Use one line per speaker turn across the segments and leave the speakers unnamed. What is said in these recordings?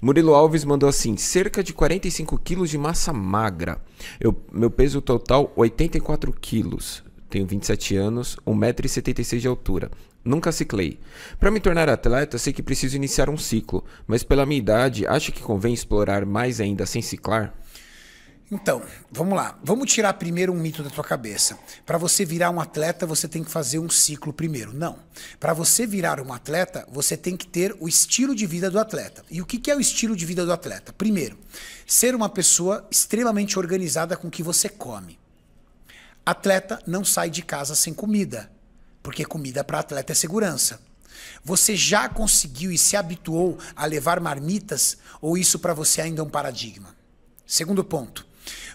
Murilo Alves mandou assim: cerca de 45 quilos de massa magra. Eu, meu peso total, 84 quilos. Tenho 27 anos, 1,76m de altura. Nunca ciclei. Para me tornar atleta, sei que preciso iniciar um ciclo, mas pela minha idade, acho que convém explorar mais ainda sem ciclar?
Então, vamos lá. Vamos tirar primeiro um mito da tua cabeça. Para você virar um atleta, você tem que fazer um ciclo primeiro. Não. Para você virar um atleta, você tem que ter o estilo de vida do atleta. E o que é o estilo de vida do atleta? Primeiro, ser uma pessoa extremamente organizada com o que você come. Atleta não sai de casa sem comida, porque comida para atleta é segurança. Você já conseguiu e se habituou a levar marmitas ou isso para você ainda é um paradigma? Segundo ponto,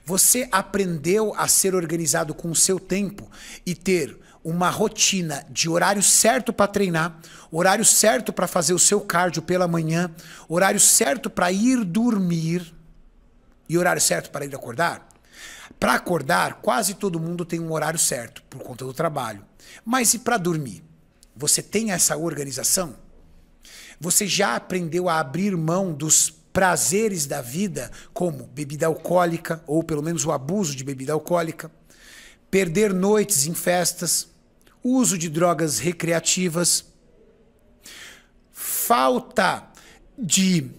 você aprendeu a ser organizado com o seu tempo e ter uma rotina de horário certo para treinar, horário certo para fazer o seu cardio pela manhã, horário certo para ir dormir e horário certo para ir acordar? Para acordar, quase todo mundo tem um horário certo por conta do trabalho. Mas e para dormir? Você tem essa organização? Você já aprendeu a abrir mão dos prazeres da vida, como bebida alcoólica, ou pelo menos o abuso de bebida alcoólica, perder noites em festas, uso de drogas recreativas, falta de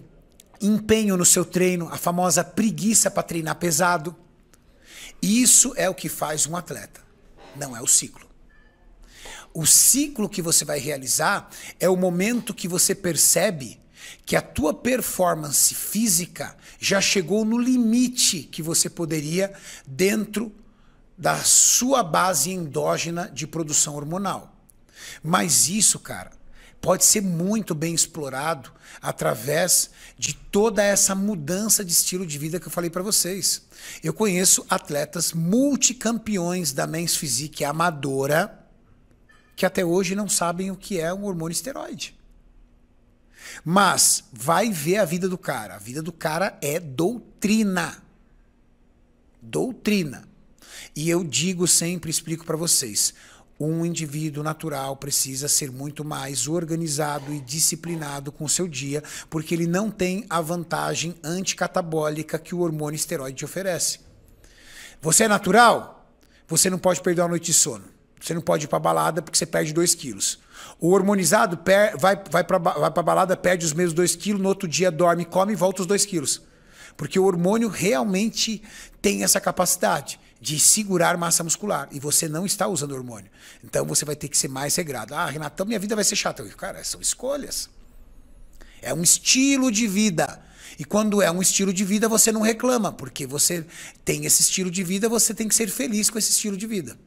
empenho no seu treino, a famosa preguiça para treinar pesado. Isso é o que faz um atleta, não é o ciclo. O ciclo que você vai realizar é o momento que você percebe que a tua performance física já chegou no limite que você poderia dentro da sua base endógena de produção hormonal. Mas isso, cara, pode ser muito bem explorado através de toda essa mudança de estilo de vida que eu falei para vocês. Eu conheço atletas multicampeões da Men's Physique amadora que até hoje não sabem o que é um hormônio esteroide. Mas vai ver a vida do cara. A vida do cara é doutrina. Doutrina. E eu digo sempre, explico para vocês, um indivíduo natural precisa ser muito mais organizado e disciplinado com o seu dia, porque ele não tem a vantagem anticatabólica que o hormônio esteroide oferece. Você é natural? Você não pode perder uma noite de sono. Você não pode ir para balada porque você perde 2 quilos. O hormonizado per, vai, vai para vai a balada, perde os mesmos 2 quilos, no outro dia dorme, come e volta os 2 quilos. Porque o hormônio realmente tem essa capacidade de segurar massa muscular. E você não está usando hormônio. Então você vai ter que ser mais regrado. Ah, Renatão, minha vida vai ser chata. Cara, são escolhas. É um estilo de vida. E quando é um estilo de vida, você não reclama, porque você tem esse estilo de vida, você tem que ser feliz com esse estilo de vida.